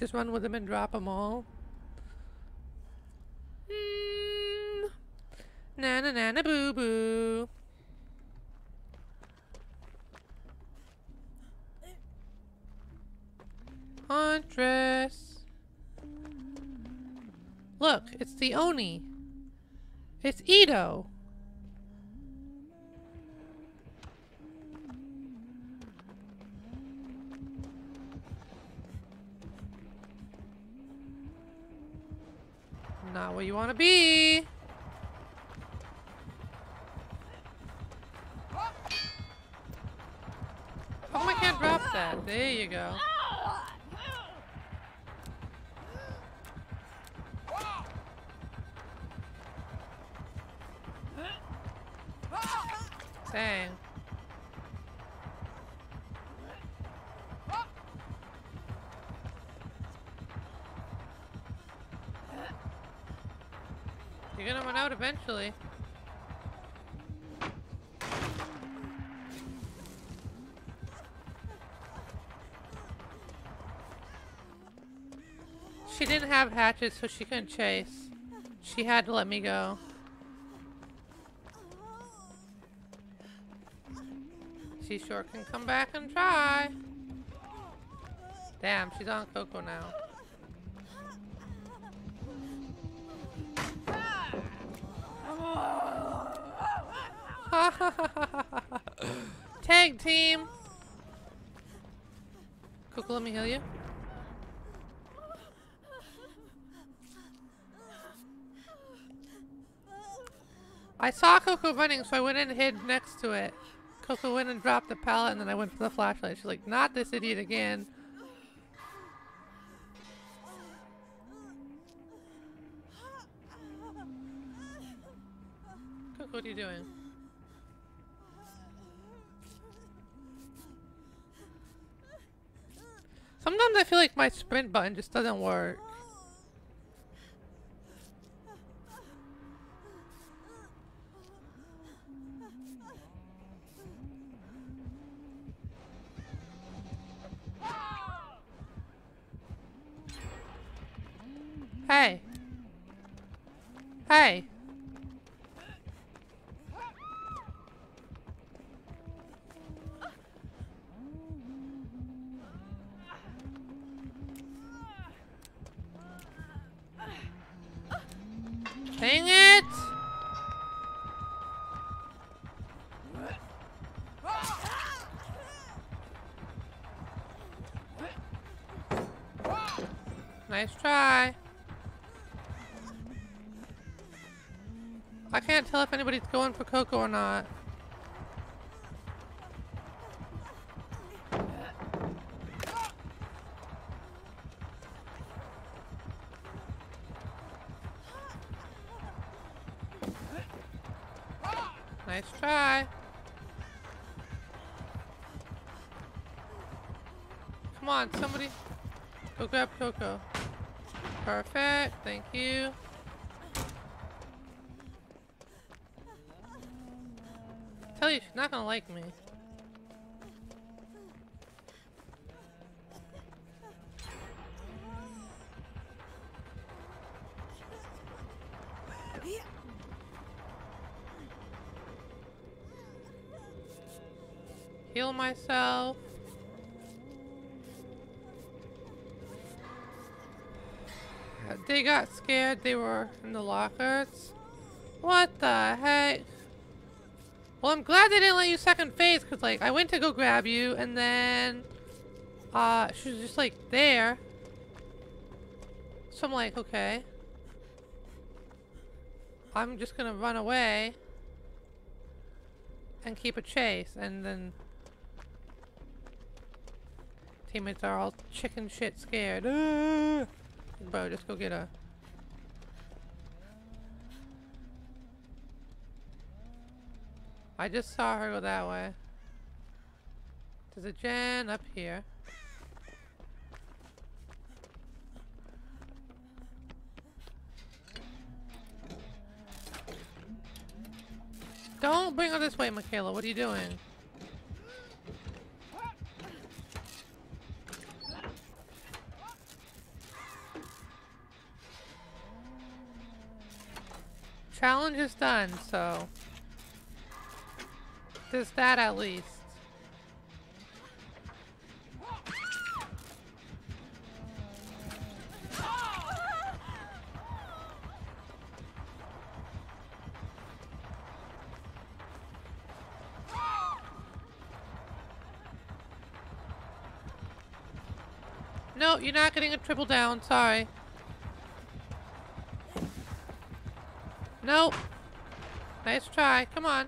Just run with them and drop them all. Mm. Na na na na boo boo. Huntress. Look, it's the Oni. It's Ito. Where you want to be. Oh, I can't drop that? There you go. Dang. Eventually. She didn't have hatchets, so she couldn't chase. She had to let me go. She sure can come back and try. Damn, she's on Coco now. Tag team! Coco, let me heal you. I saw Coco running, so I went and hid next to it. Coco went and dropped the pallet, and then I went for the flashlight. She's like, not this idiot again. You doing? Sometimes I feel like my sprint button just doesn't work. Dang it! Nice try. I can't tell if anybody's going for Coco or not. Nice try. Come on, somebody. Go grab Coco. Perfect. Thank you. Tell you, she's not gonna like me. Heal myself. They got scared they were in the lockers. What the heck? Well, I'm glad they didn't let you second phase, because, like, I went to go grab you, and then, uh, she was just, like, there. So I'm like, okay. I'm just gonna run away and keep a chase, and then teammates are all chicken shit scared. Bro, just go get her. I just saw her go that way. There's a gen up here. Don't bring her this way, Mikaela. What are you doing? Challenge is done, so... There's that at least. No, you're not getting a triple down. Sorry. Nope. Nice try. Come on.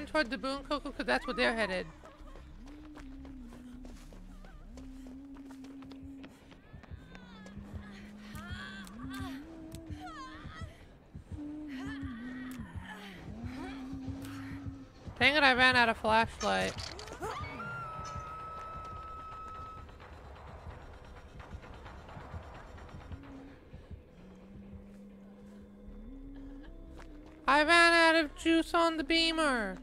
Run toward the Boon Coco because that's where they're headed. Dang it, I ran out of flashlight. I ran out of juice on the beamer.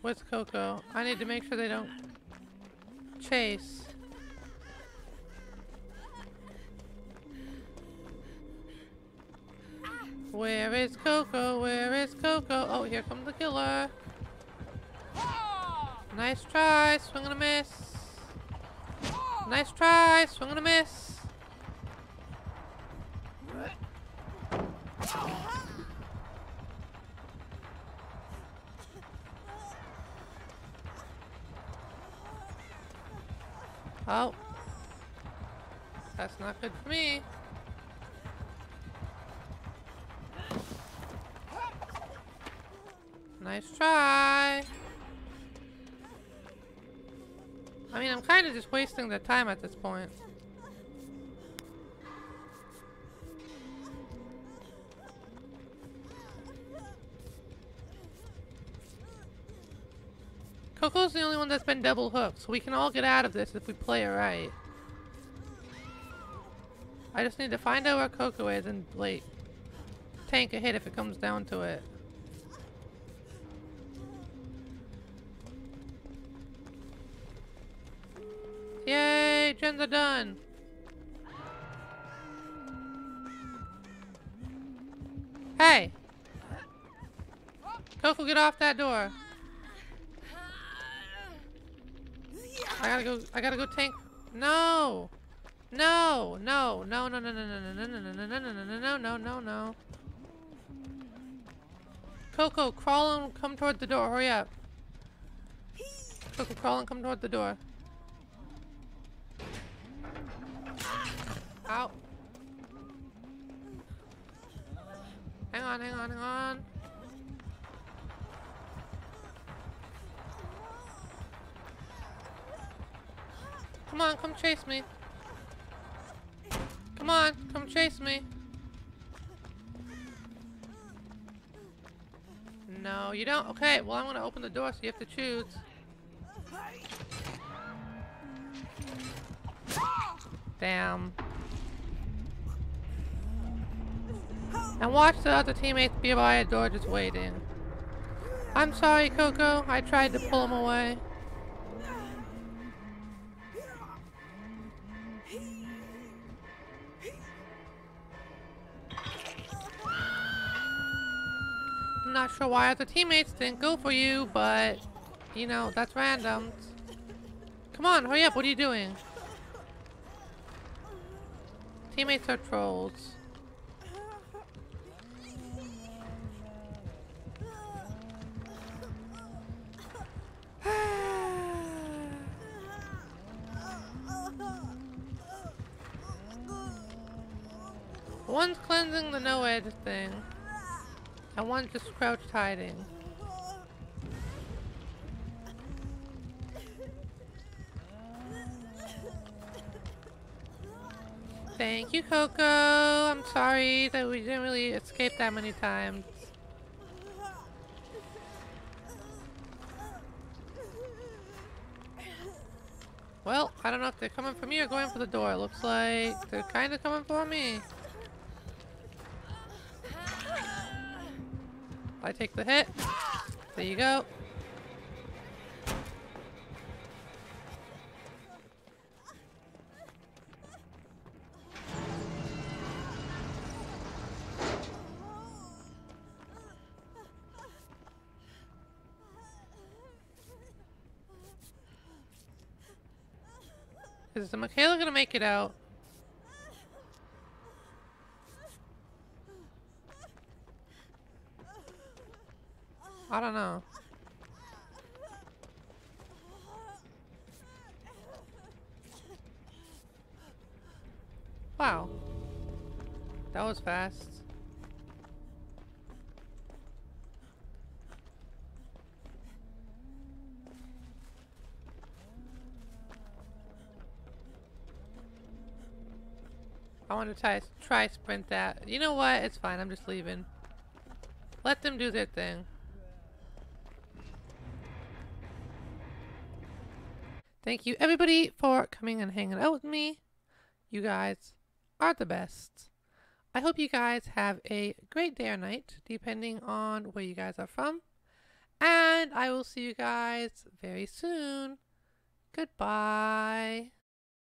Where's Coco? I need to make sure they don't chase. Where is Coco? Where is Coco? Oh, here comes the killer. Nice try, swing and a miss. Nice try, swing and a miss. Oh. That's not good for me. Nice try. I mean, I'm kind of just wasting the time at this point. Coco's the only one that's been double hooked, so we can all get out of this if we play it right. I just need to find out where Coco is and, like, tank a hit if it comes down to it. Yay, gens are done. Hey! Coco, get off that door. I gotta go, I gotta go tank. No! No! No! No, no, no, no, no, no, no, no, no, no, no, no, no, no, no, no. Coco, crawl and come toward the door. Hurry up. Coco, crawl and come toward the door. Ow. Hang on, hang on, hang on. Come on, come chase me. Come on, come chase me. No, you don't. Okay, well, I'm gonna open the door so you have to choose. Damn. And watch the other teammates be by a door just waiting. I'm sorry, Coco. I tried to pull him away. Sure why other teammates didn't go for you, but, you know, that's random. Come on, hurry up. What are you doing? Teammates are trolls. just crouched hiding. Thank you, Coco. I'm sorry that we didn't really escape that many times. Well, I don't know if they're coming for me or going for the door. It Looks like they're kind of coming for me. I take the hit. There you go. Is the Mikaela gonna make it out? I don't know. Wow. That was fast. I want to try, try sprint that. You know what? It's fine. I'm just leaving. Let them do their thing. Thank you everybody for coming and hanging out with me. You guys are the best. I hope you guys have a great day or night, depending on where you guys are from. And I will see you guys very soon. Goodbye.